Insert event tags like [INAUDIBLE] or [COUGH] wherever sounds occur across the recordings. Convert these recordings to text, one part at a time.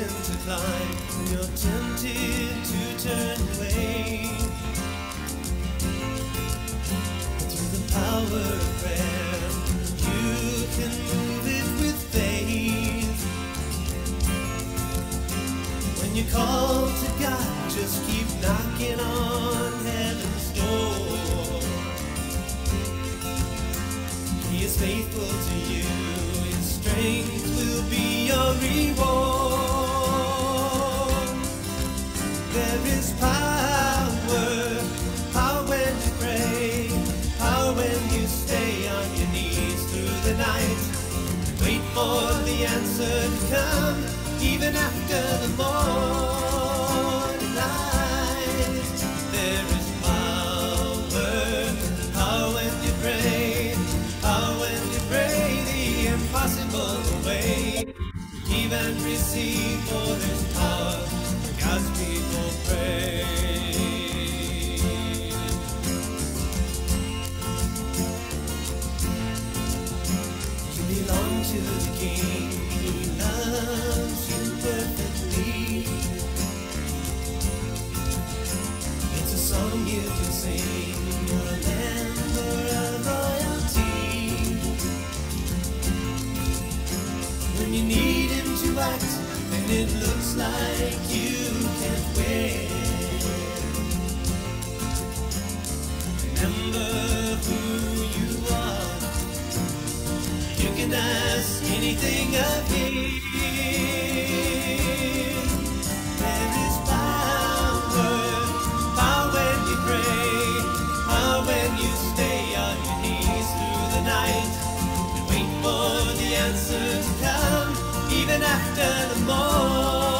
mountain to climb when you're tempted to turn away. But through the power of prayer, you can move it with faith. When you call to God, just keep knocking on heaven's door. He is faithful to you. His strength will be your reward. There is power, power when you pray, power when you stay on your knees through the night. Wait for the answer to come, even after the morning light. There is power, power when you pray, power when you pray the impossible away. Even receive, for there's power God's people pray. You belong to the King. He loves you perfectly. It's a song you can sing. You're a member of royalty. When you need him to act, and it looks like you anything of. There is power, power when you pray, power when you stay on your knees through the night. And wait for the answer to come, even after the morning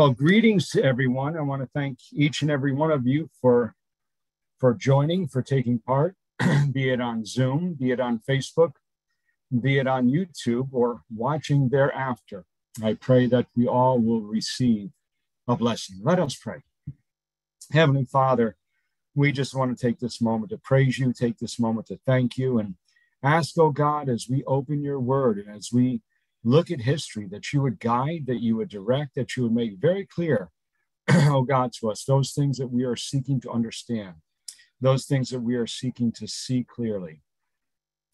Well, greetings to everyone. I want to thank each and every one of you for for joining, for taking part, [CLEARS THROAT] be it on Zoom, be it on Facebook, be it on YouTube, or watching thereafter. I pray that we all will receive a blessing. Let us pray. Heavenly Father, we just want to take this moment to praise you, take this moment to thank you, and ask, oh God, as we open your word and as we look at history, that you would guide, that you would direct, that you would make very clear, [CLEARS THROAT] oh God, to us those things that we are seeking to understand, those things that we are seeking to see clearly.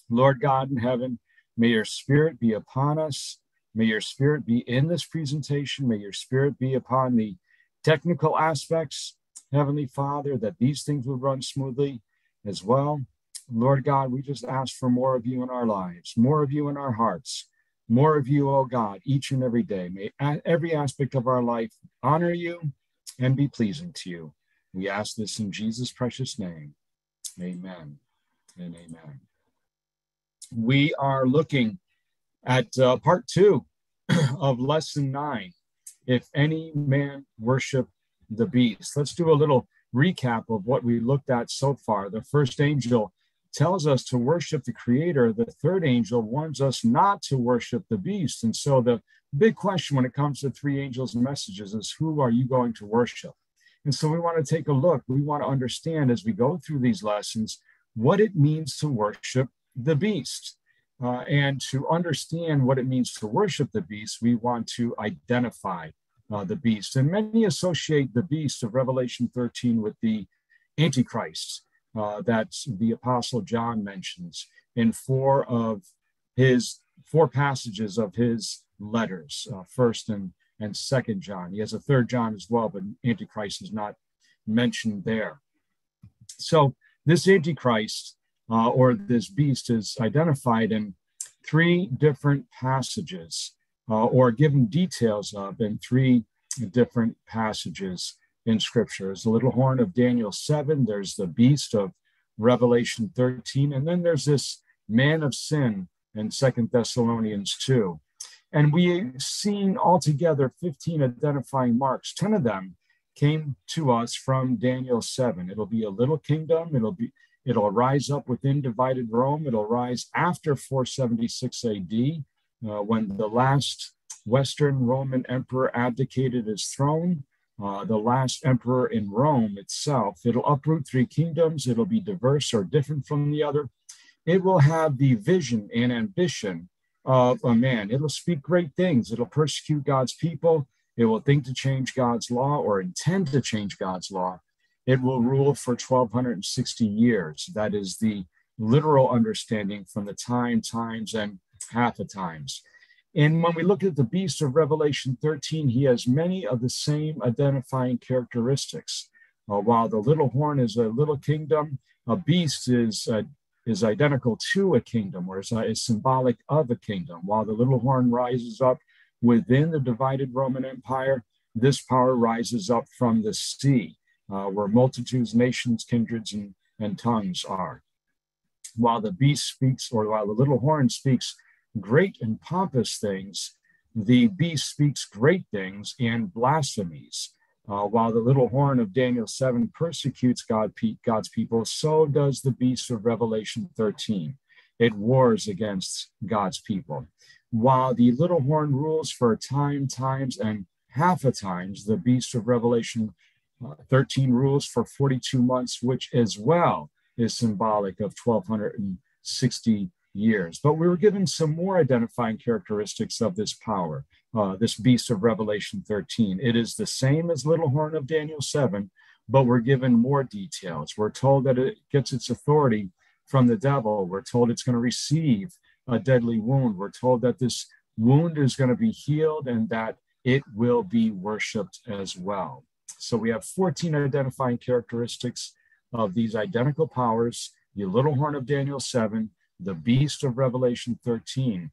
Lord God in heaven, may your spirit be upon us. May your spirit be in this presentation. May your spirit be upon the technical aspects, Heavenly Father, that these things will run smoothly as well. Lord God, we just ask for more of you in our lives, more of you in our hearts, more of you, oh God, each and every day. May every aspect of our life honor you and be pleasing to you. We ask this in Jesus' precious name. Amen and amen. We are looking at uh, part two [CLEARS THROAT] of lesson nine. If any man worship the beast. Let's do a little recap of what we looked at so far. The first angel tells us to worship the creator. The third angel warns us not to worship the beast. And so the big question when it comes to three angels' messages is who are you going to worship? And so we want to take a look. We want to understand as we go through these lessons what it means to worship the beast. Uh, and to understand what it means to worship the beast, we want to identify uh, the beast. And many associate the beast of Revelation 13 with the Antichrist uh, that the Apostle John mentions in four of his four passages of his letters, uh, first and, and second John. He has a third John as well, but Antichrist is not mentioned there. So this Antichrist uh, or this beast is identified in three different passages uh, or given details of in three different passages in scripture. There's the little horn of Daniel 7, there's the beast of Revelation 13, and then there's this man of sin in Second Thessalonians 2. And we've seen altogether 15 identifying marks. 10 of them came to us from Daniel 7. It'll be a little kingdom, it'll be it'll rise up within divided Rome, it'll rise after 476 AD, uh, when the last Western Roman emperor abdicated his throne. Uh, the last emperor in Rome itself. It'll uproot three kingdoms. It'll be diverse or different from the other. It will have the vision and ambition of a man. It'll speak great things. It'll persecute God's people. It will think to change God's law or intend to change God's law. It will rule for 1260 years. That is the literal understanding from the time, times, and half a times. And when we look at the beast of Revelation 13, he has many of the same identifying characteristics. Uh, while the little horn is a little kingdom, a beast is uh, is identical to a kingdom or is, uh, is symbolic of a kingdom. While the little horn rises up within the divided Roman Empire, this power rises up from the sea, uh, where multitudes, nations, kindreds, and, and tongues are. While the beast speaks, or while the little horn speaks great and pompous things, the beast speaks great things and blasphemies. Uh, while the little horn of Daniel 7 persecutes God, God's people, so does the beast of Revelation 13. It wars against God's people. While the little horn rules for a time, times, and half a times, the beast of Revelation uh, 13 rules for 42 months, which as well is symbolic of 1260 years. But we were given some more identifying characteristics of this power uh, this beast of Revelation 13. It is the same as little horn of Daniel 7, but we're given more details. We're told that it gets its authority from the devil. We're told it's going to receive a deadly wound. We're told that this wound is going to be healed and that it will be worshiped as well. So we have 14 identifying characteristics of these identical powers the little horn of Daniel 7, the beast of Revelation 13,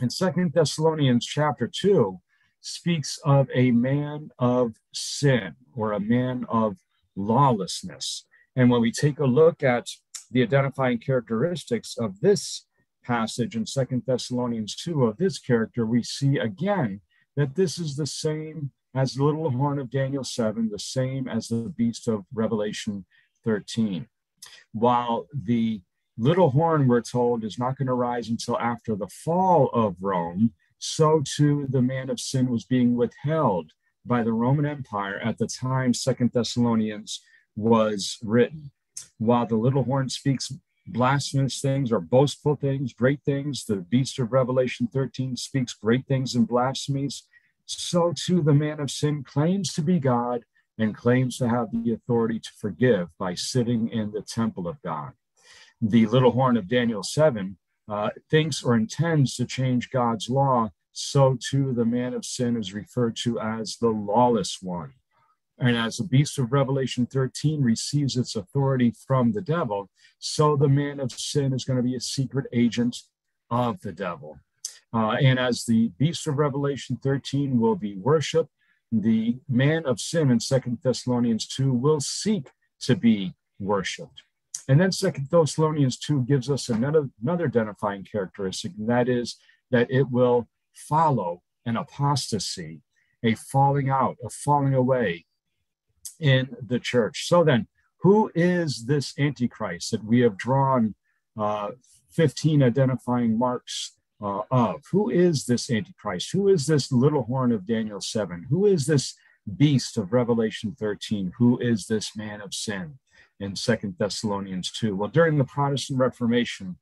and Second Thessalonians chapter 2 speaks of a man of sin or a man of lawlessness. And when we take a look at the identifying characteristics of this passage in Second Thessalonians 2 of this character, we see again that this is the same as the little horn of Daniel 7, the same as the beast of Revelation 13. While the Little horn, we're told, is not going to rise until after the fall of Rome. So too, the man of sin was being withheld by the Roman Empire at the time Second Thessalonians was written. While the little horn speaks blasphemous things or boastful things, great things, the beast of Revelation 13 speaks great things and blasphemies. So too, the man of sin claims to be God and claims to have the authority to forgive by sitting in the temple of God the little horn of Daniel 7 uh, thinks or intends to change God's law, so too the man of sin is referred to as the lawless one. And as the beast of Revelation 13 receives its authority from the devil, so the man of sin is going to be a secret agent of the devil. Uh, and as the beast of Revelation 13 will be worshiped, the man of sin in Second Thessalonians 2 will seek to be worshiped. And then Second Thessalonians 2 gives us another, another identifying characteristic, and that is that it will follow an apostasy, a falling out, a falling away in the church. So then, who is this Antichrist that we have drawn uh, 15 identifying marks uh, of? Who is this Antichrist? Who is this little horn of Daniel 7? Who is this beast of Revelation 13? Who is this man of sin? In Second Thessalonians 2. Well, during the Protestant Reformation,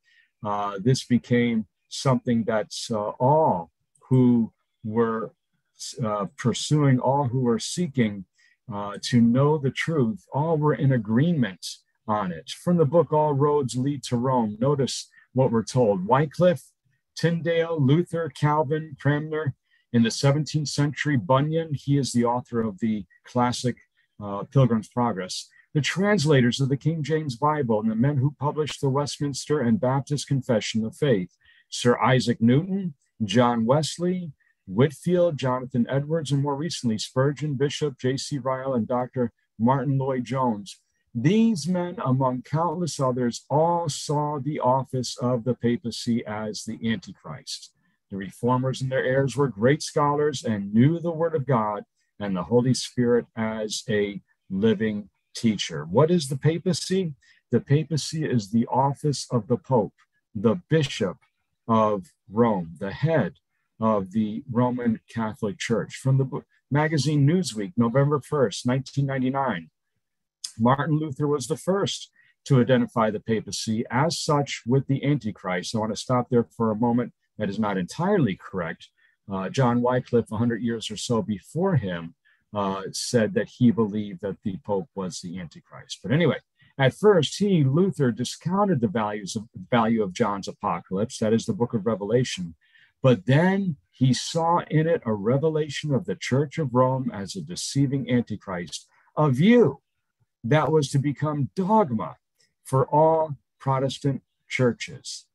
uh, this became something that uh, all who were uh, pursuing, all who were seeking uh, to know the truth, all were in agreement on it. From the book All Roads Lead to Rome, notice what we're told Wycliffe, Tyndale, Luther, Calvin, Cranmer. In the 17th century, Bunyan, he is the author of the classic uh, Pilgrim's Progress. The translators of the King James Bible and the men who published the Westminster and Baptist Confession of Faith, Sir Isaac Newton, John Wesley, Whitefield, Jonathan Edwards, and more recently, Spurgeon, Bishop J.C. Ryle, and Dr. Martyn Lloyd-Jones. These men, among countless others, all saw the office of the papacy as the Antichrist. The reformers and their heirs were great scholars and knew the Word of God and the Holy Spirit as a living teacher. What is the papacy? The papacy is the office of the Pope, the bishop of Rome, the head of the Roman Catholic Church. From the magazine Newsweek, November 1st, 1999, Martin Luther was the first to identify the papacy as such with the Antichrist. I want to stop there for a moment. That is not entirely correct. Uh, John Wycliffe, 100 years or so before him, uh, said that he believed that the Pope was the Antichrist. But anyway, at first, he, Luther, discounted the values of, value of John's apocalypse, that is the book of Revelation, but then he saw in it a revelation of the Church of Rome as a deceiving Antichrist, a view that was to become dogma for all Protestant churches.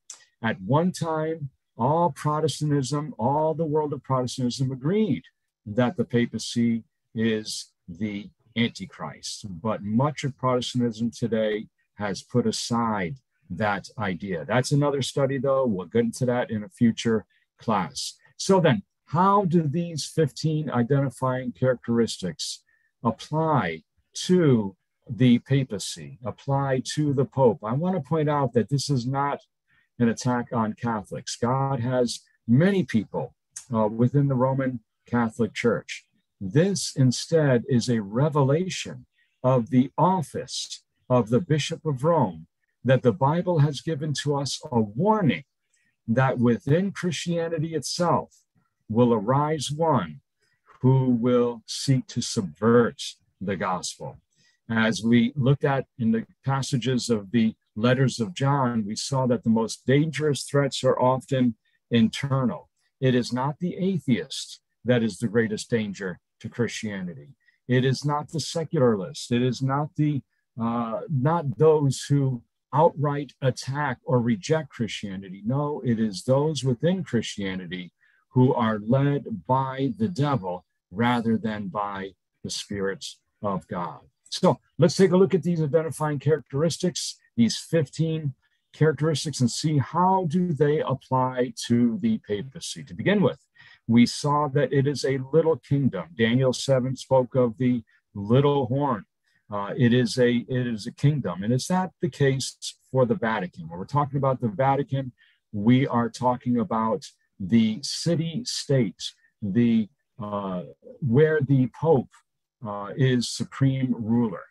At one time, all Protestantism, all the world of Protestantism agreed that the papacy is the Antichrist. But much of Protestantism today has put aside that idea. That's another study, though. We'll get into that in a future class. So then, how do these 15 identifying characteristics apply to the papacy, apply to the Pope? I want to point out that this is not an attack on Catholics. God has many people uh, within the Roman Catholic Church. This instead is a revelation of the office of the Bishop of Rome, that the Bible has given to us a warning that within Christianity itself will arise one who will seek to subvert the gospel. As we looked at in the passages of the letters of John, we saw that the most dangerous threats are often internal. It is not the atheist that is the greatest danger to Christianity. It is not the secularist. It is not the uh, not those who outright attack or reject Christianity. No, it is those within Christianity who are led by the devil rather than by the spirits of God. So let's take a look at these identifying characteristics, these 15 characteristics, and see how do they apply to the papacy. To begin with, we saw that it is a little kingdom. Daniel 7 spoke of the little horn. Uh, it is a it is a kingdom, and is that the case for the Vatican? When we're talking about the Vatican, we are talking about the city state, the uh, where the Pope uh, is supreme ruler.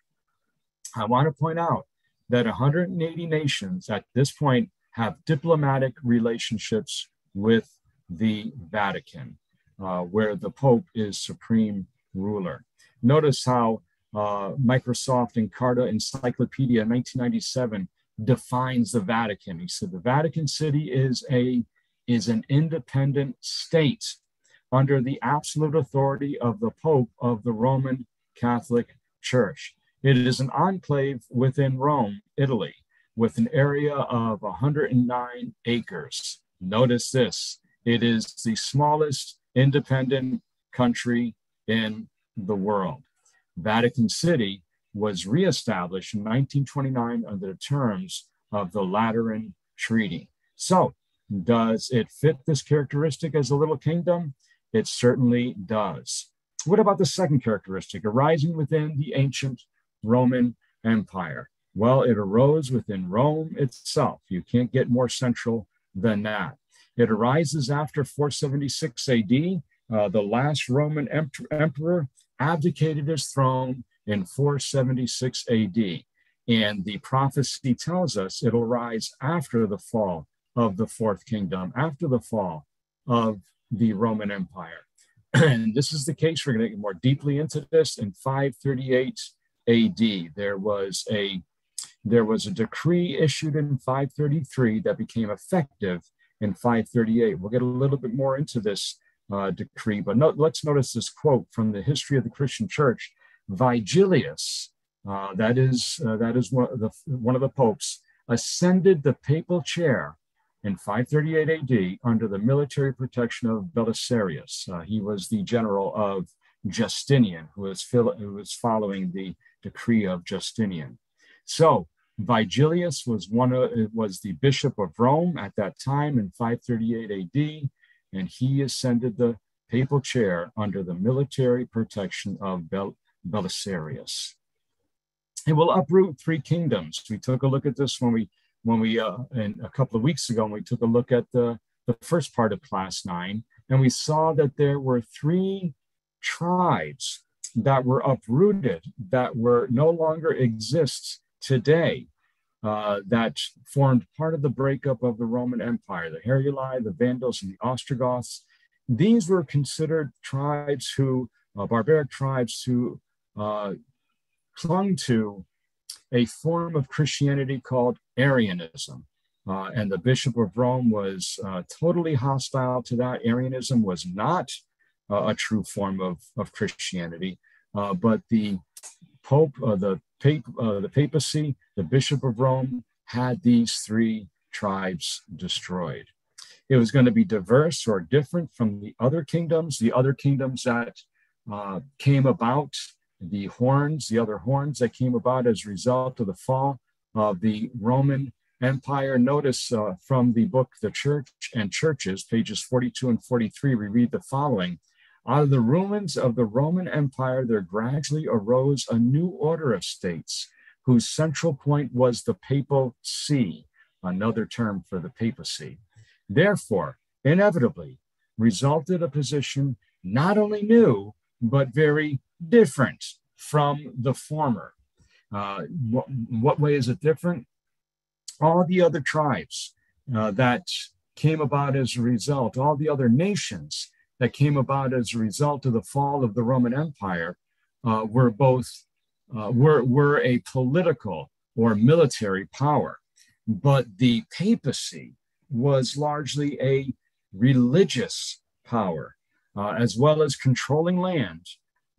I want to point out that 180 nations at this point have diplomatic relationships with the Vatican, uh, where the Pope is supreme ruler. Notice how uh, Microsoft Encarta Encyclopedia 1997 defines the Vatican. He said the Vatican City is a is an independent state under the absolute authority of the Pope of the Roman Catholic Church. It is an enclave within Rome, Italy, with an area of 109 acres. Notice this it is the smallest independent country in the world. Vatican City was reestablished in 1929 under the terms of the Lateran Treaty. So, does it fit this characteristic as a little kingdom? It certainly does. What about the second characteristic, arising within the ancient Roman Empire? Well, it arose within Rome itself. You can't get more central than that. It arises after 476 AD. Uh, the last Roman emperor abdicated his throne in 476 AD. And the prophecy tells us it'll rise after the fall of the fourth kingdom, after the fall of the Roman Empire. [CLEARS THROAT] and this is the case. We're going to get more deeply into this in 538 AD. There was a there was a decree issued in 533 that became effective in 538. We'll get a little bit more into this uh, decree, but no, let's notice this quote from the history of the Christian Church. Vigilius, uh, that is uh, that is one of the one of the popes, ascended the papal chair in 538 AD under the military protection of Belisarius. Uh, he was the general of Justinian, who was, who was following the decree of Justinian. So Vigilius was one of, was the bishop of Rome at that time in 538 AD, and he ascended the papal chair under the military protection of Bel- Belisarius. It will uproot three kingdoms. We took a look at this when we when we uh, in a couple of weeks ago when we took a look at the the first part of class nine, and we saw that there were three tribes that were uprooted that were no longer exists today. Uh, that formed part of the breakup of the Roman Empire, the Heruli, the Vandals, and the Ostrogoths. These were considered tribes who, uh, barbaric tribes who uh, clung to a form of Christianity called Arianism. Uh, and the Bishop of Rome was uh, totally hostile to that. Arianism was not uh, a true form of, of Christianity, but the Pope, uh, the, Pape, uh, the papacy, the Bishop of Rome had these three tribes destroyed. It was going to be diverse or different from the other kingdoms, the other kingdoms that came about the horns, the other horns that came about as a result of the fall of the Roman Empire. Notice uh, from the book The Church and Churches, pages 42 and 43, we read the following Out of the ruins of the Roman Empire, there gradually arose a new order of states whose central point was the papal see, another term for the papacy. Therefore, inevitably, resulted a position not only new, but very different from the former. Uh, what, what, way is it different? All the other tribes uh, that came about as a result, all the other nations that came about as a result of the fall of the Roman Empire uh, were both uh, were, were a political or military power, but the papacy was largely a religious power, uh, as well as controlling land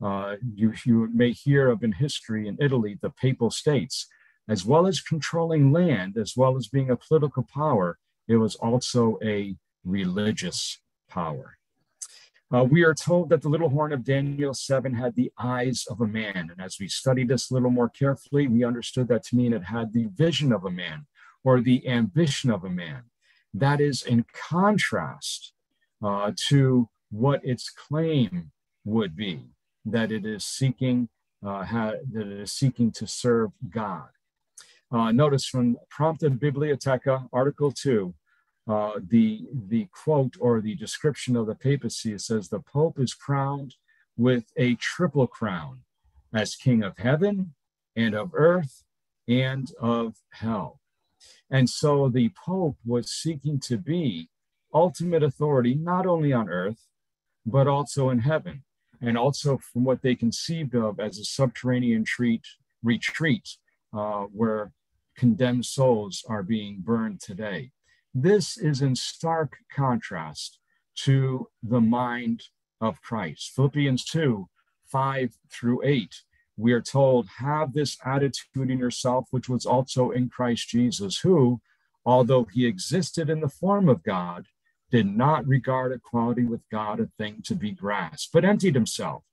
uh, you, you may hear of in history in Italy the papal states. As well as controlling land, as well as being a political power, it was also a religious power. Uh, we are told that the little horn of Daniel 7 had the eyes of a man. And as we studied this a little more carefully, we understood that to mean it had the vision of a man or the ambition of a man. That is in contrast uh, to what its claim would be that it is seeking uh, ha- that it is seeking to serve God. Uh, notice from Prompta Bibliotheca, Article 2, uh, the, the quote or the description of the papacy says the Pope is crowned with a triple crown as King of heaven and of earth and of hell. And so the Pope was seeking to be ultimate authority, not only on earth, but also in heaven and also from what they conceived of as a subterranean treat, retreat uh, where condemned souls are being burned today. This is in stark contrast to the mind of Christ. Philippians 2 5 through 8, we are told, Have this attitude in yourself, which was also in Christ Jesus, who, although he existed in the form of God, did not regard equality with God a thing to be grasped, but emptied himself,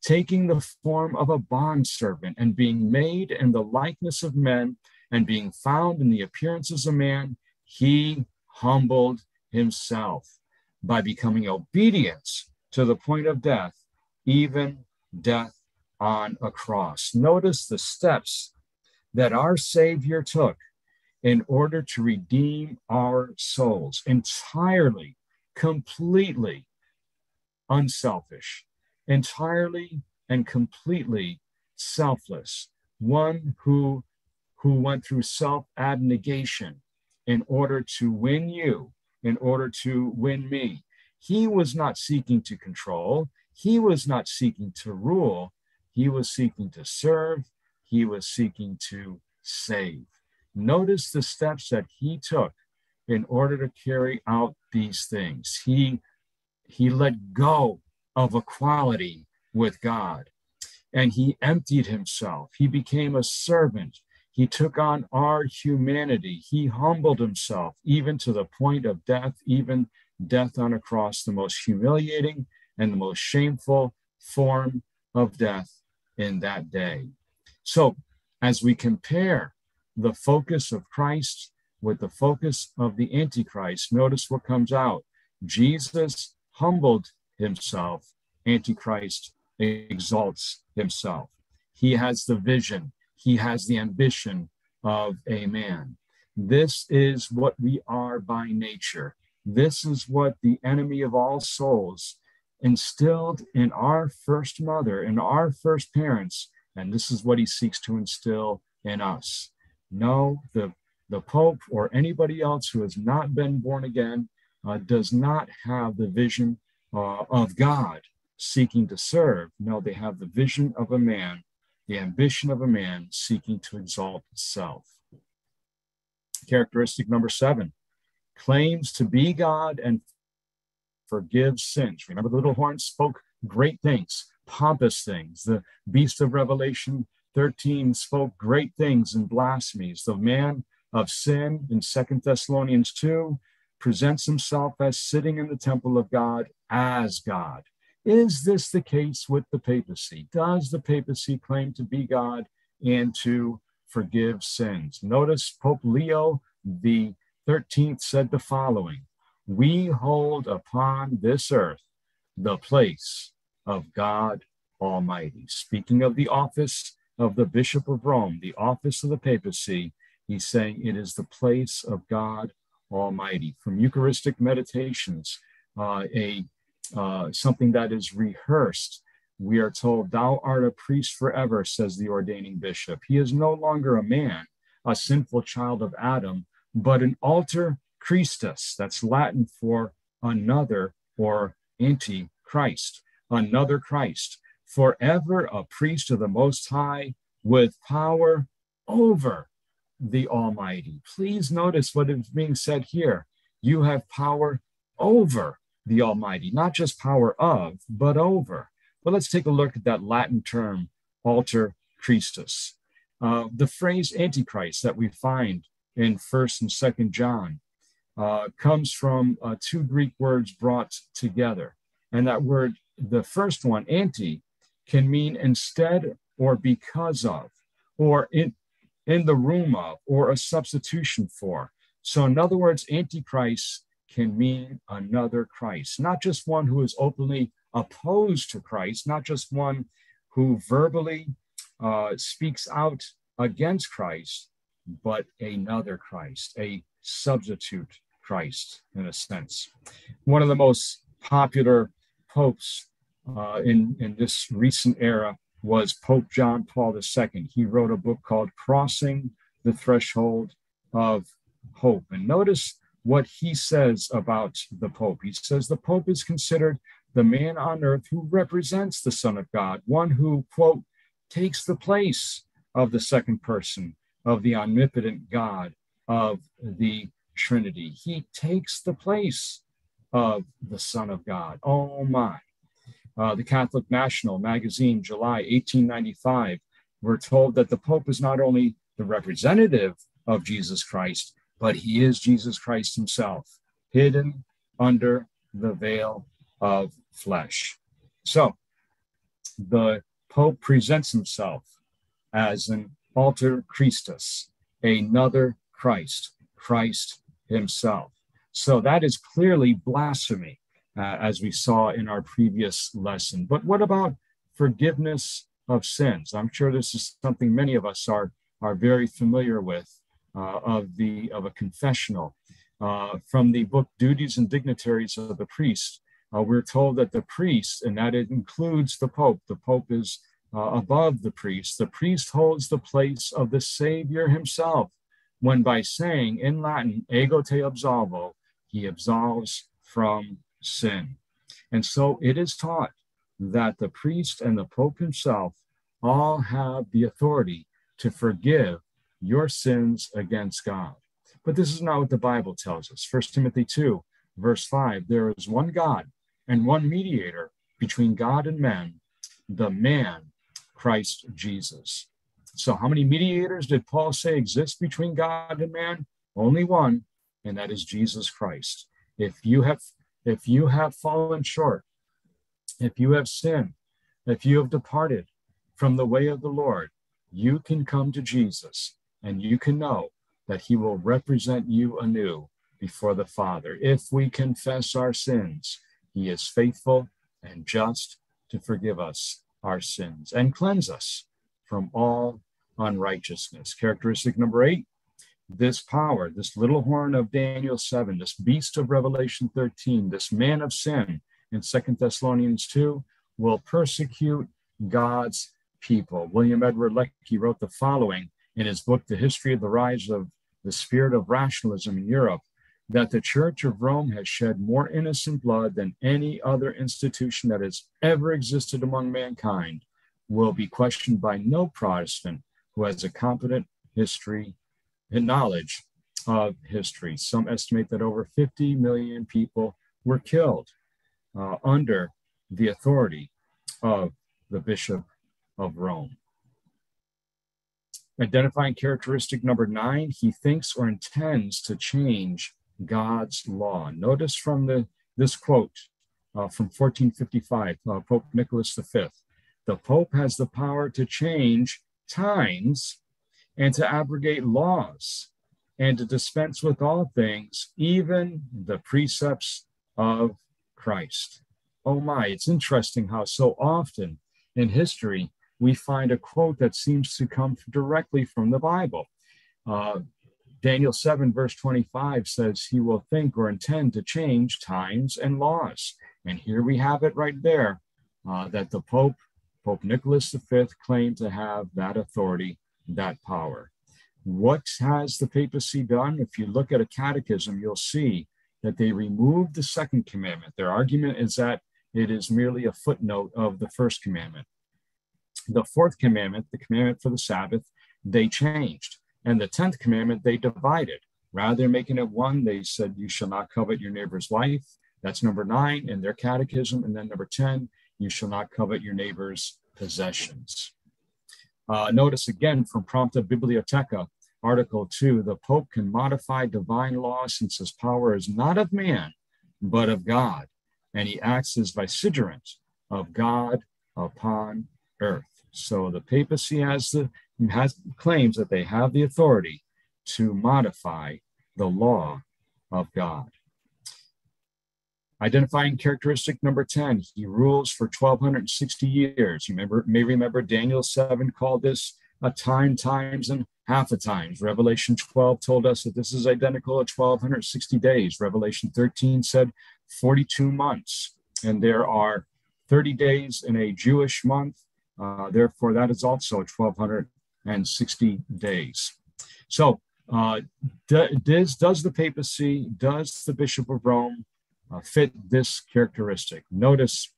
taking the form of a bondservant and being made in the likeness of men and being found in the appearance of man, he humbled himself by becoming obedient to the point of death, even death on a cross. Notice the steps that our Savior took in order to redeem our souls. Entirely, completely unselfish, entirely and completely selfless, one who who went through self-abnegation in order to win you, in order to win me. He was not seeking to control. He was not seeking to rule, he was seeking to serve, he was seeking to save. Notice the steps that he took in order to carry out these things. He, he let go of equality with God and he emptied himself. He became a servant. He took on our humanity. He humbled himself, even to the point of death, even death on a cross, the most humiliating and the most shameful form of death in that day. So, as we compare the focus of Christ with the focus of the Antichrist, notice what comes out. Jesus humbled himself, Antichrist exalts himself. He has the vision, he has the ambition of a man. This is what we are by nature. This is what the enemy of all souls instilled in our first mother, in our first parents, and this is what he seeks to instill in us. No, the, the Pope or anybody else who has not been born again uh, does not have the vision uh, of God seeking to serve. No, they have the vision of a man, the ambition of a man seeking to exalt itself. Characteristic number seven claims to be God and forgives sins. Remember, the little horn spoke great things, pompous things. The beast of Revelation 13 spoke great things and blasphemies. The man of sin in Second Thessalonians 2 presents himself as sitting in the temple of God as God. Is this the case with the papacy? Does the papacy claim to be God and to forgive sins? Notice Pope Leo the 13th said the following We hold upon this earth the place of God Almighty. Speaking of the office of the Bishop of Rome, the office of the papacy, he's saying it is the place of God Almighty. From Eucharistic meditations, uh, a uh, something that is rehearsed. We are told, Thou art a priest forever, says the ordaining bishop. He is no longer a man, a sinful child of Adam, but an alter Christus. That's Latin for another or anti Christ, another Christ, forever a priest of the Most High with power over the Almighty. Please notice what is being said here. You have power over the Almighty, not just power of, but over. But let's take a look at that Latin term, alter Christus. Uh, the phrase Antichrist that we find in 1st and 2nd John uh, comes from uh, two Greek words brought together. And that word, the first one, anti, can mean instead or because of, or in, in the room of, or a substitution for. So, in other words, Antichrist can mean another Christ, not just one who is openly opposed to Christ, not just one who verbally uh, speaks out against Christ, but another Christ, a substitute Christ in a sense. One of the most popular popes uh, in, in this recent era was Pope John Paul II. He wrote a book called Crossing the Threshold of Hope. And notice what he says about the Pope. He says the Pope is considered the man on earth who represents the Son of God, one who, quote, takes the place of the second person of the omnipotent God of the Trinity. He takes the place of the Son of God. Oh my. Uh, the Catholic National magazine, July 1895, we're told that the Pope is not only the representative of Jesus Christ, but he is Jesus Christ himself, hidden under the veil of flesh. So the Pope presents himself as an alter Christus, another Christ, Christ himself. So that is clearly blasphemy, uh, as we saw in our previous lesson. But what about forgiveness of sins? I'm sure this is something many of us are, are very familiar with of the of a confessional. Uh, from the book Duties and Dignitaries of the Priest, uh, we're told that the priest, and that it includes the Pope, the Pope is above the priest. The priest holds the place of the Savior himself, when by saying in Latin, ego te absolvo, he absolves from sin. And so it is taught that the priest and the Pope himself all have the authority to forgive your sins against God. But this is not what the Bible tells us. 1 Timothy 2, verse 5 there is one God and one mediator between God and men, the man, Christ Jesus. So, how many mediators did Paul say exist between God and man? Only one, and that is Jesus Christ. If you have if you have fallen short, if you have sinned, if you have departed from the way of the Lord, you can come to Jesus and you can know that he will represent you anew before the Father. If we confess our sins, he is faithful and just to forgive us our sins and cleanse us from all unrighteousness. Characteristic number eight this power, this little horn of Daniel 7, this beast of Revelation 13, this man of sin in Second Thessalonians 2 will persecute God's people. William Edward Lecky wrote the following in his book, The History of the Rise of the Spirit of Rationalism in Europe that the Church of Rome has shed more innocent blood than any other institution that has ever existed among mankind will be questioned by no Protestant who has a competent history and knowledge of history. Some estimate that over 50 million people were killed uh, under the authority of the Bishop of Rome. Identifying characteristic number nine, he thinks or intends to change God's law. Notice from the this quote uh, from 1455, uh, Pope Nicholas V. The Pope has the power to change times and to abrogate laws and to dispense with all things, even the precepts of Christ. Oh my, it's interesting how so often in history we find a quote that seems to come directly from the Bible. Uh, Daniel 7, verse 25 says he will think or intend to change times and laws. And here we have it right there uh, that the Pope, Pope Nicholas V, claimed to have that authority, that power. What has the papacy done? If you look at a catechism, you'll see that they removed the second commandment. Their argument is that it is merely a footnote of the first commandment. The fourth commandment, the commandment for the Sabbath, they changed. And the 10th commandment, they divided. Rather than making it one, they said, You shall not covet your neighbor's wife. That's number nine in their catechism. And then number 10, you shall not covet your neighbor's possessions. Uh, notice again from Prompta Bibliotheca, Article 2 the Pope can modify divine law since his power is not of man, but of God, and he acts as vicegerent of God upon earth. So the papacy has the has claims that they have the authority to modify the law of God. Identifying characteristic number 10, he rules for 1260 years. You remember, may remember Daniel 7 called this a time, times, and half a times. Revelation 12 told us that this is identical to 1260 days. Revelation 13 said 42 months. And there are 30 days in a Jewish month. Uh, therefore, that is also 1,260 days. So, uh, does, does the papacy, does the Bishop of Rome uh, fit this characteristic? Notice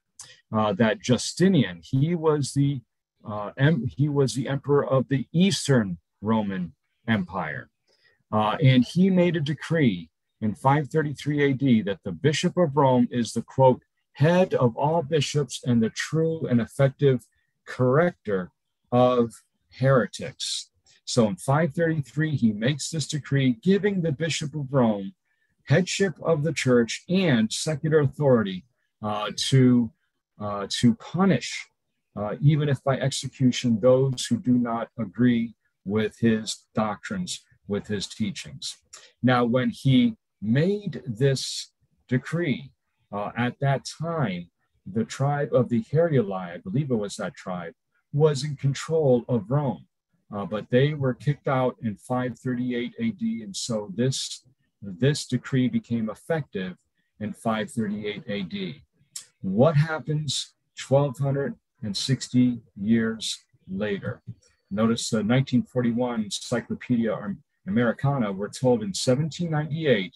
uh, that Justinian, he was the uh, he was the emperor of the Eastern Roman Empire, and he made a decree in 533 AD that the Bishop of Rome is the quote head of all bishops and the true and effective corrector of heretics. So in 533, he makes this decree giving the Bishop of Rome headship of the church and secular authority uh, to, uh, to punish, uh, even if by execution, those who do not agree with his doctrines, with his teachings. Now, when he made this decree uh, at that time, the tribe of the Heruli, I believe it was that tribe, was in control of Rome. Uh, but they were kicked out in 538 AD, and so this, this decree became effective in 538 AD. What happens 1260 years later? Notice the 1941 Encyclopedia Americana, we're told in 1798,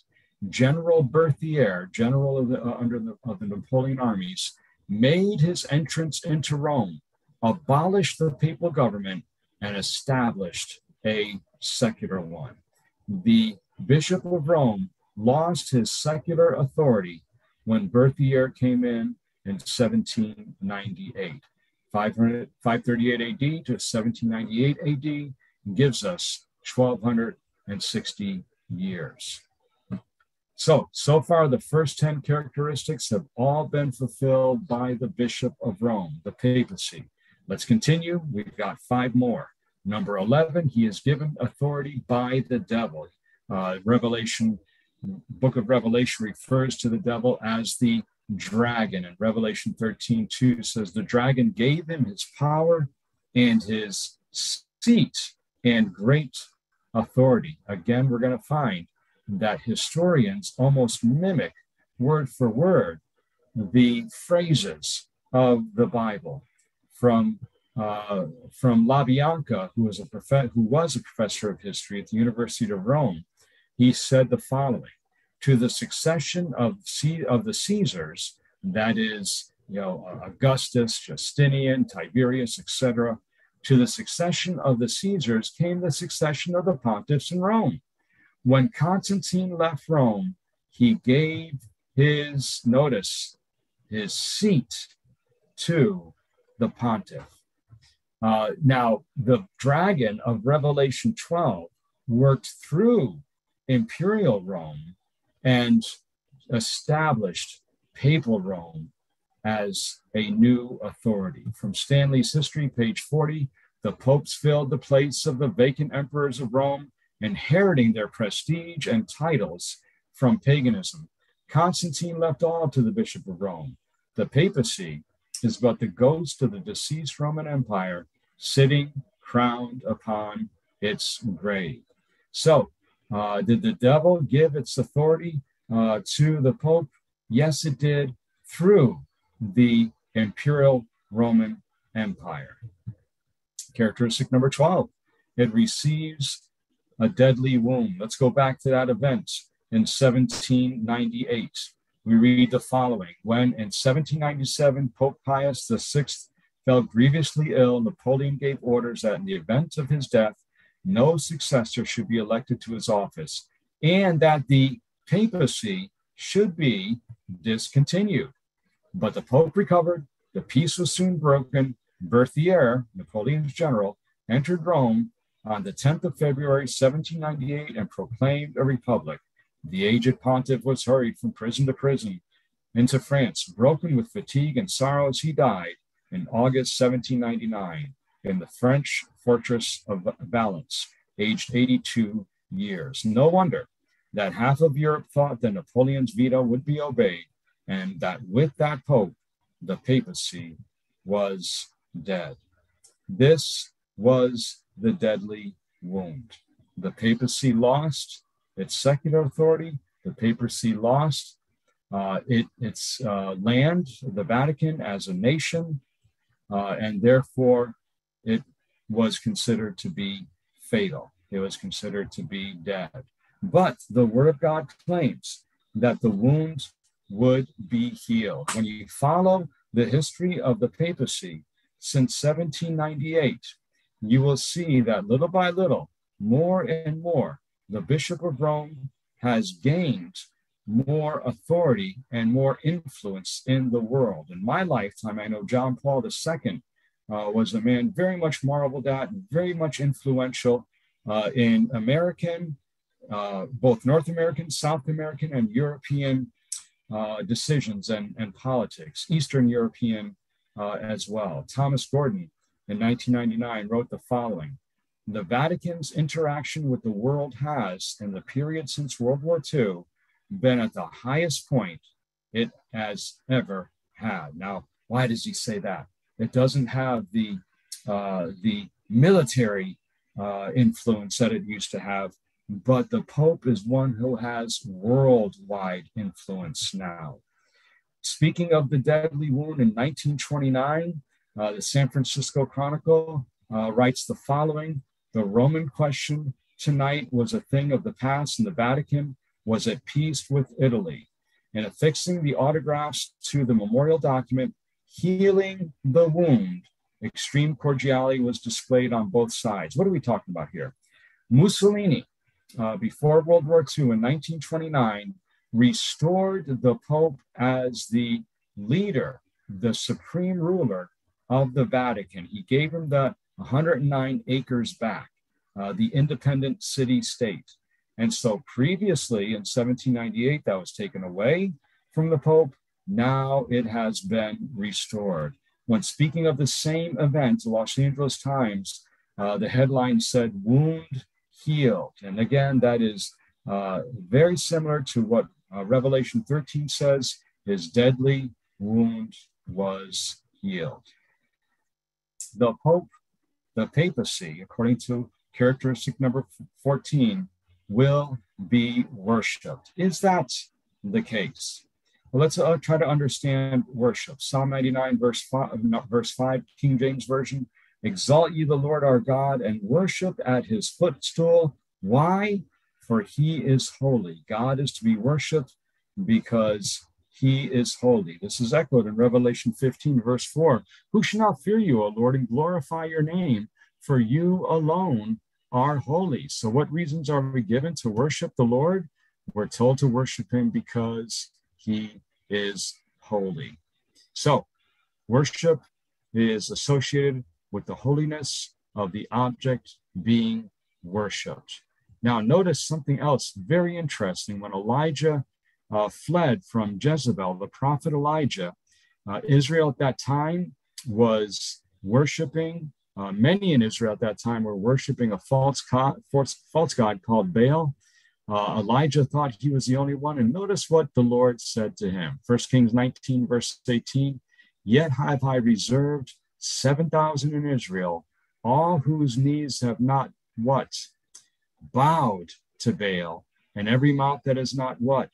General Berthier, general of the, uh, under the, of the Napoleon armies, made his entrance into Rome, abolished the papal government, and established a secular one. The Bishop of Rome lost his secular authority when Berthier came in in 1798. 500, 538 AD to 1798 AD gives us 1260 years. So, so far, the first 10 characteristics have all been fulfilled by the Bishop of Rome, the papacy. Let's continue. We've got five more. Number 11, he is given authority by the devil. Uh, Revelation, book of Revelation refers to the devil as the dragon. And Revelation 13, 2 says, The dragon gave him his power and his seat and great authority. Again, we're going to find that historians almost mimic word for word the phrases of the Bible from uh, from Labanca, who was a prof- who was a professor of history at the University of Rome. He said the following: To the succession of C- of the Caesars, that is, you know, Augustus, Justinian, Tiberius, etc. To the succession of the Caesars came the succession of the pontiffs in Rome. When Constantine left Rome, he gave his notice, his seat to the pontiff. Uh, now, the dragon of Revelation 12 worked through imperial Rome and established papal Rome as a new authority. From Stanley's History, page 40, the popes filled the place of the vacant emperors of Rome, inheriting their prestige and titles from paganism. Constantine left all to the Bishop of Rome. The papacy is but the ghost of the deceased Roman Empire sitting crowned upon its grave. So, uh, did the devil give its authority uh, to the Pope? Yes, it did through the imperial Roman Empire. Characteristic number 12 it receives a deadly wound. Let's go back to that event in 1798. We read the following When in 1797 Pope Pius VI fell grievously ill, Napoleon gave orders that in the event of his death, no successor should be elected to his office, and that the papacy should be discontinued. But the Pope recovered, the peace was soon broken. Berthier, Napoleon's general, entered Rome on the 10th of February, 1798, and proclaimed a republic. The aged pontiff was hurried from prison to prison into France. Broken with fatigue and sorrows, he died in August 1799 in the French fortress of Valence, aged 82 years. No wonder that half of Europe thought that Napoleon's veto would be obeyed, and that with that pope, the papacy was dead. This was the deadly wound. The papacy lost its secular authority, the papacy lost uh, it, its uh, land, the Vatican, as a nation, uh, and therefore it was considered to be fatal. It was considered to be dead. But the Word of God claims that the wound would be healed. When you follow the history of the papacy since 1798, you will see that little by little, more and more, the Bishop of Rome has gained more authority and more influence in the world. In my lifetime, I know John Paul II uh, was a man very much marveled at very much influential uh, in American uh, both North American, South American, and European uh, decisions and, and politics, Eastern European uh, as well. Thomas Gordon in 1999 wrote the following The Vatican's interaction with the world has, in the period since World War II, been at the highest point it has ever had. Now, why does he say that? It doesn't have the, uh, the military uh, influence that it used to have but the Pope is one who has worldwide influence now. Speaking of the deadly wound in 1929, uh, the San Francisco Chronicle uh, writes the following The Roman question tonight was a thing of the past, and the Vatican was at peace with Italy. In affixing the autographs to the memorial document, healing the wound, extreme cordiality was displayed on both sides. What are we talking about here? Mussolini, uh, before World War II in 1929, restored the Pope as the leader, the supreme ruler of the Vatican. He gave him the 109 acres back, uh, the independent city state. And so previously in 1798, that was taken away from the Pope. Now it has been restored. When speaking of the same event, the Los Angeles Times, uh, the headline said, Wound healed. And again, that is uh, very similar to what uh, Revelation 13 says his deadly wound was healed. The Pope, the papacy, according to characteristic number 14, will be worshiped. Is that the case? Well, let's uh, try to understand worship. Psalm 99, verse 5, verse 5, King James Version. Exalt ye the Lord our God and worship at his footstool. Why? For he is holy. God is to be worshiped because he is holy. This is echoed in Revelation 15, verse 4. Who shall not fear you, O Lord, and glorify your name? For you alone are holy. So, what reasons are we given to worship the Lord? We're told to worship him because he is holy. So, worship is associated with the holiness of the object being worshiped. Now, notice something else very interesting. When Elijah uh, fled from Jezebel, the prophet Elijah, uh, Israel at that time was worshiping, uh, many in Israel at that time were worshiping a false, co- false, false god called Baal. Uh, Elijah thought he was the only one. And notice what the Lord said to him. 1 Kings 19, verse 18 Yet have I reserved 7,000 in Israel, all whose knees have not what? Bowed to Baal, and every mouth that has not what?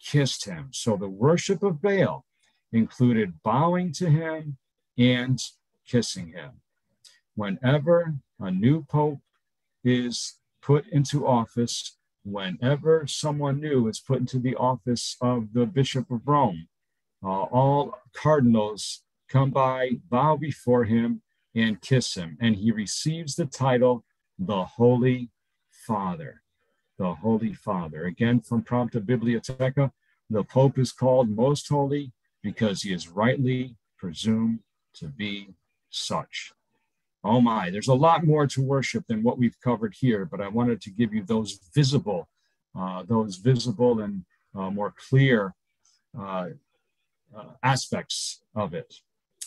Kissed him. So the worship of Baal included bowing to him and kissing him. Whenever a new pope is put into office, whenever someone new is put into the office of the Bishop of Rome, uh, all cardinals come by, bow before him, and kiss him. And he receives the title, the Holy Father. The Holy Father. Again, from Prompta Bibliotheca, the Pope is called Most Holy because he is rightly presumed to be such. Oh my, there's a lot more to worship than what we've covered here, but I wanted to give you those visible, uh, those visible and uh, more clear uh, uh aspects of it.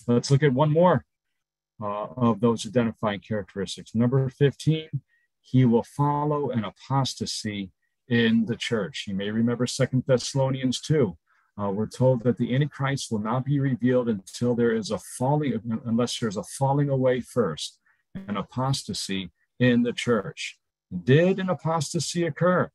Let's look at one more uh, of those identifying characteristics. Number 15, he will follow an apostasy in the church. You may remember Second Thessalonians 2. Uh, we're told that the Antichrist will not be revealed until there is a falling, unless there's a falling away first, an apostasy in the church. Did an apostasy occur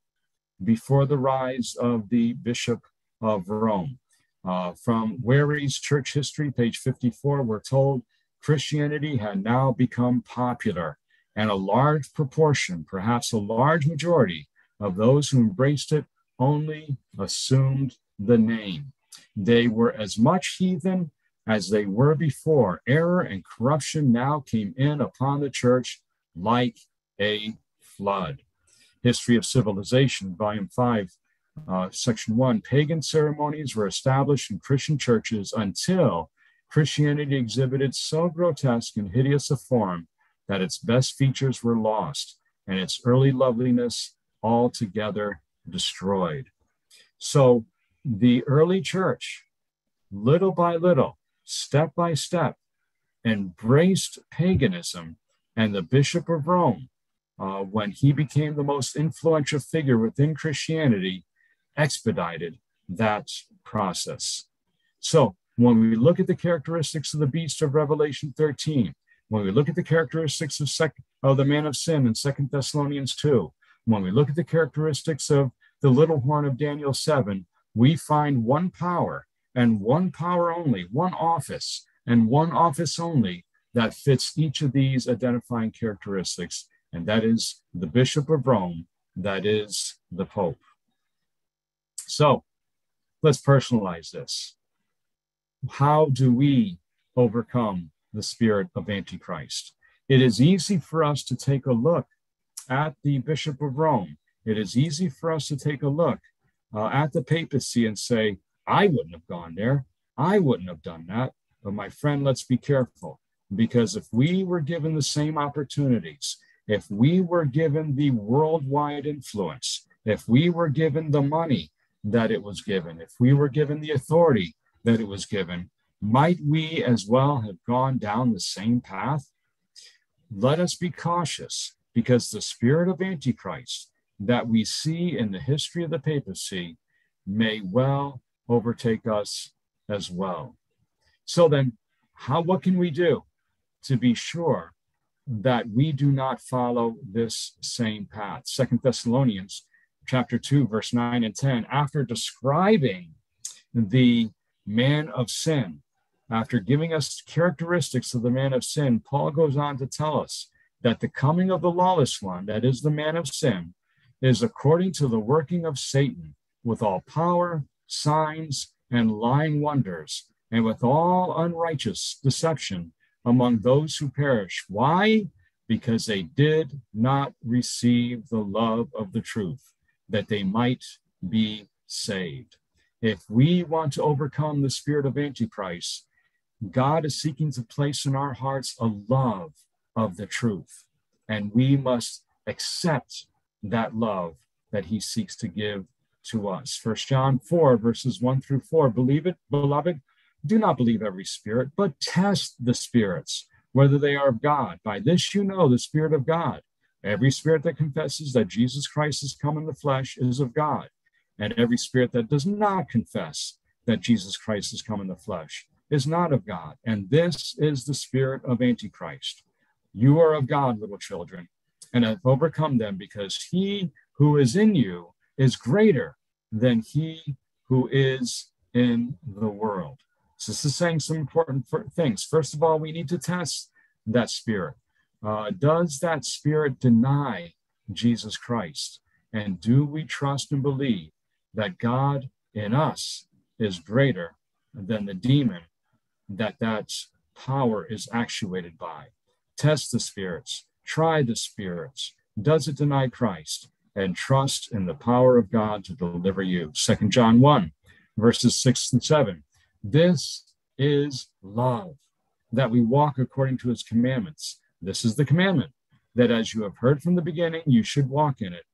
before the rise of the Bishop of Rome? Uh, from Wharey's Church History, page 54, we're told Christianity had now become popular, and a large proportion, perhaps a large majority, of those who embraced it only assumed the name. They were as much heathen as they were before. Error and corruption now came in upon the church like a flood. History of Civilization, Volume 5, uh, section one, pagan ceremonies were established in Christian churches until Christianity exhibited so grotesque and hideous a form that its best features were lost and its early loveliness altogether destroyed. So the early church, little by little, step by step, embraced paganism, and the Bishop of Rome, uh, when he became the most influential figure within Christianity, expedited that process. So when we look at the characteristics of the beast of Revelation 13, when we look at the characteristics of, sec- of the man of sin in Second Thessalonians 2, when we look at the characteristics of the little horn of Daniel 7, we find one power and one power only, one office and one office only that fits each of these identifying characteristics, and that is the Bishop of Rome, that is the Pope. So let's personalize this. how do we overcome the spirit of Antichrist? It is easy for us to take a look at the Bishop of Rome. It is easy for us to take a look uh, at the papacy and say, I wouldn't have gone there. I wouldn't have done that. But my friend, let's be careful because if we were given the same opportunities, if we were given the worldwide influence, if we were given the money that it was given, if we were given the authority that it was given, might we as well have gone down the same path? Let us be cautious because the spirit of Antichrist that we see in the history of the papacy may well overtake us as well. So then, how what can we do to be sure that we do not follow this same path? Second Thessalonians chapter 2, verse 9 and 10, after describing the man of sin, after giving us characteristics of the man of sin, Paul goes on to tell us that the coming of the lawless one, that is the man of sin, is according to the working of Satan, with all power, signs, and lying wonders, and with all unrighteous deception among those who perish. Why? Because they did not receive the love of the truth, that they might be saved. If we want to overcome the spirit of Antichrist, God is seeking to place in our hearts a love of the truth, and we must accept that love that he seeks to give to us. First John 4, verses 1 through 4. Believe it, beloved, do not believe every spirit, but test the spirits, whether they are of God. By this you know the Spirit of God. Every spirit that confesses that Jesus Christ has come in the flesh is of God, and every spirit that does not confess that Jesus Christ has come in the flesh is not of God. And this is the spirit of Antichrist. You are of God, little children, and have overcome them because he who is in you is greater than he who is in the world. So this is saying some important things. First of all, we need to test that spirit. Uh, does that spirit deny Jesus Christ? And do we trust and believe that God in us is greater than the demon that that power is actuated by? Test the spirits, try the spirits. Does it deny Christ? and trust in the power of God to deliver you. Second John 1, verses 6 and 7. This is love, that we walk according to his commandments. This is the commandment, that as you have heard from the beginning, you should walk in it.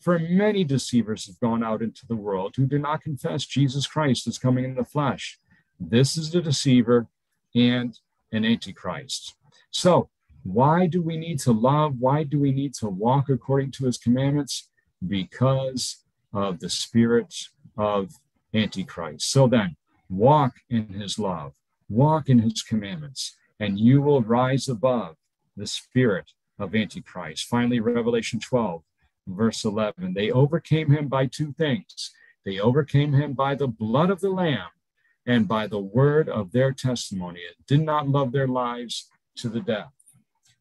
For many deceivers have gone out into the world who do not confess Jesus Christ as coming in the flesh. This is the deceiver and an antichrist. So, why do we need to love? Why do we need to walk according to his commandments? because of the spirit of Antichrist. So then, walk in his love, walk in his commandments, and you will rise above the spirit of Antichrist. Finally, Revelation 12, verse 11 they overcame him by two things. They overcame him by the blood of the Lamb and by the word of their testimony. It did not love their lives to the death.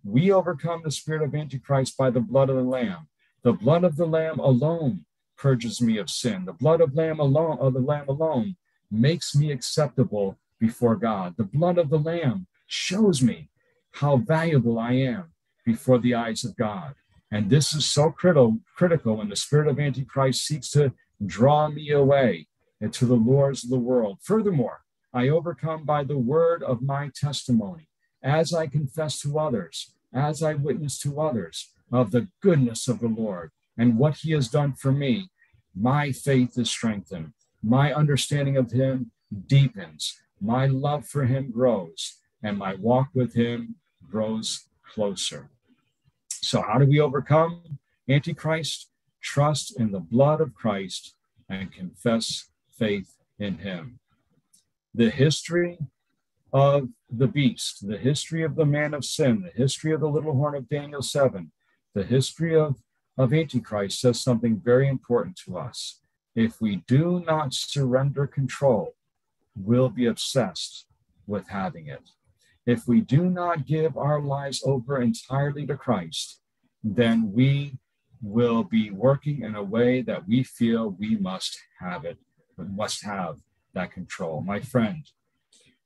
We overcome the spirit of Antichrist by the blood of the Lamb the blood of the Lamb alone purges me of sin. The blood of Lamb alone, of the Lamb alone, makes me acceptable before God. The blood of the Lamb shows me how valuable I am before the eyes of God. And this is so critical, critical when the spirit of Antichrist seeks to draw me away into the lords of the world. Furthermore, I overcome by the word of my testimony, as I confess to others, as I witness to others of the goodness of the Lord and what he has done for me, my faith is strengthened. My understanding of him deepens. My love for him grows, and my walk with him grows closer. So, how do we overcome Antichrist? Trust in the blood of Christ and confess faith in him. The history of the beast, the history of the man of sin, the history of the little horn of Daniel 7 the history of, of Antichrist says something very important to us. If we do not surrender control, we'll be obsessed with having it. If we do not give our lives over entirely to Christ, then we will be working in a way that we feel we must have it, must have that control. My friend,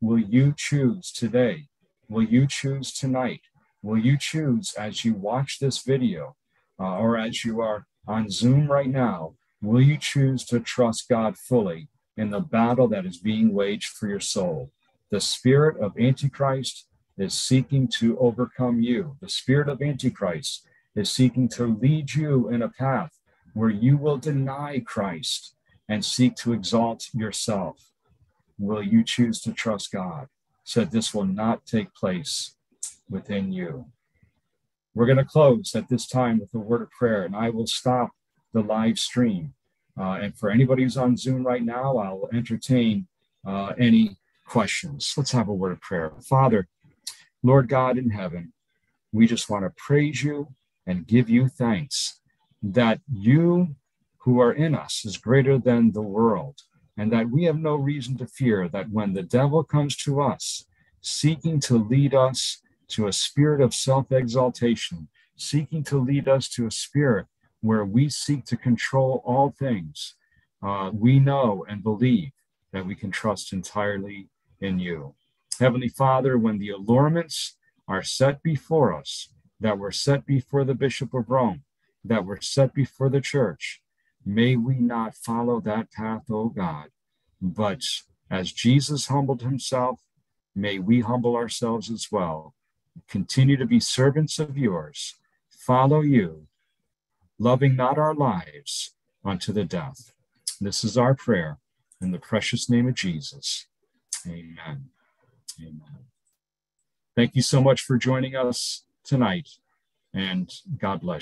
will you choose today? Will you choose tonight? Will you choose as you watch this video uh, or as you are on Zoom right now? Will you choose to trust God fully in the battle that is being waged for your soul? The spirit of Antichrist is seeking to overcome you. The spirit of Antichrist is seeking to lead you in a path where you will deny Christ and seek to exalt yourself. Will you choose to trust God so that this will not take place within you? We're going to close at this time with a word of prayer, and I will stop the live stream. Uh, and for anybody who's on Zoom right now, I'll entertain uh, any questions. Let's have a word of prayer. Father, Lord God in heaven, we just want to praise you and give you thanks that you who are in us is greater than the world, and that we have no reason to fear that when the devil comes to us, seeking to lead us to a spirit of self exaltation, seeking to lead us to a spirit where we seek to control all things, uh, we know and believe that we can trust entirely in you. Heavenly Father, when the allurements are set before us, that were set before the Bishop of Rome, that were set before the church, may we not follow that path, O God, but as Jesus humbled himself, may we humble ourselves as well. Continue to be servants of yours, follow you, loving not our lives unto the death. This is our prayer in the precious name of Jesus. Amen. Amen. Thank you so much for joining us tonight, and God bless you.